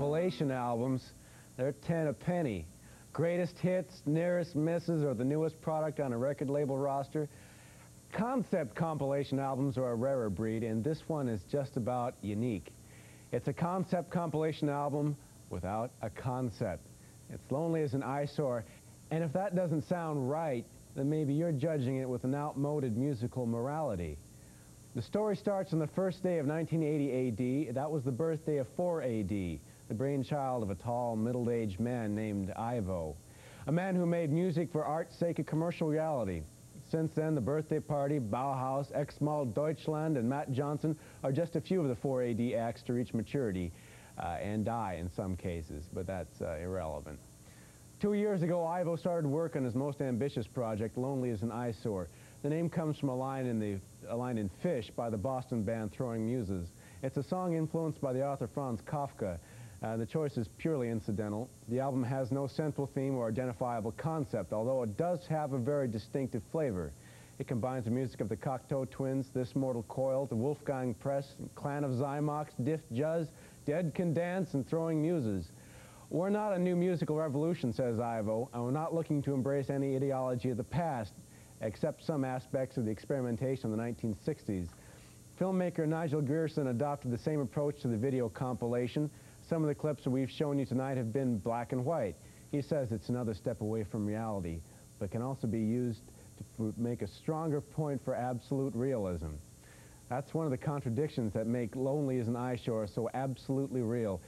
compilation albums, they're 10 a penny. Greatest hits, nearest misses, or the newest product on a record label roster. Concept compilation albums are a rarer breed, and this one is just about unique. It's a concept compilation album without a concept. It's lonely is an eyesore, and if that doesn't sound right, then maybe you're judging it with an outmoded musical morality. The story starts on the first day of 1980 AD. That was the birthday of 4AD, the brainchild of a tall, middle-aged man named Ivo, a man who made music for art's sake a commercial reality. Since then, the birthday party, Bauhaus, X-Mal Deutschland, and Matt Johnson are just a few of the 4AD acts to reach maturity uh, and die in some cases, but that's uh, irrelevant. Two years ago, Ivo started work on his most ambitious project, Lonely Is an Eyesore. The name comes from a line in, the, a line in Fish by the Boston band Throwing Muses. It's a song influenced by the author Franz Kafka. Uh, the choice is purely incidental. The album has no central theme or identifiable concept, although it does have a very distinctive flavor. It combines the music of the Cocteau Twins, This Mortal Coil, the Wolfgang Press, Clan of Xymox, Diff Juz, Dead Can Dance, and Throwing Muses. We're not a new musical revolution, says Ivo, and we're not looking to embrace any ideology of the past, except some aspects of the experimentation of the 1960s. Filmmaker Nigel Grierson adopted the same approach to the video compilation. Some of the clips that we've shown you tonight have been black and white. He says it's another step away from reality, but can also be used to make a stronger point for absolute realism. That's one of the contradictions that make Lonely Is an Eyesore so absolutely real.